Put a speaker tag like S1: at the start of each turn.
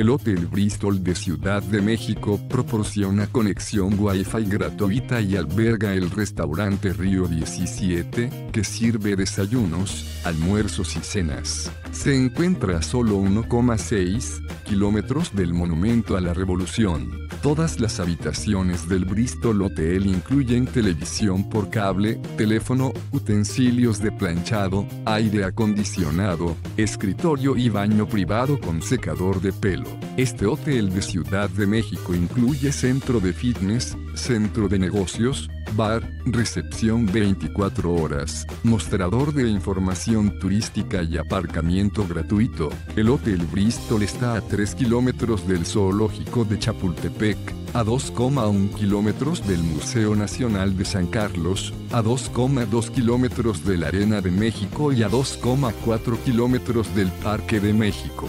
S1: El Hotel Bristol de Ciudad de México proporciona conexión Wi-Fi gratuita y alberga el restaurante Río 17, que sirve desayunos, almuerzos y cenas. Se encuentra a solo 1,6 kilómetros del Monumento a la Revolución. Todas las habitaciones del Bristol Hotel incluyen televisión por cable, teléfono, utensilios de planchado, aire acondicionado, escritorio y baño privado con secador de pelo. Este hotel de Ciudad de México incluye centro de fitness, centro de negocios, bar, recepción 24 horas, mostrador de información turística y aparcamiento gratuito. El Hotel Bristol está a 3 kilómetros del zoológico de Chapultepec, a 2,1 kilómetros del Museo Nacional de San Carlos, a 2,2 kilómetros de la Arena de México y a 2,4 kilómetros del Parque de México.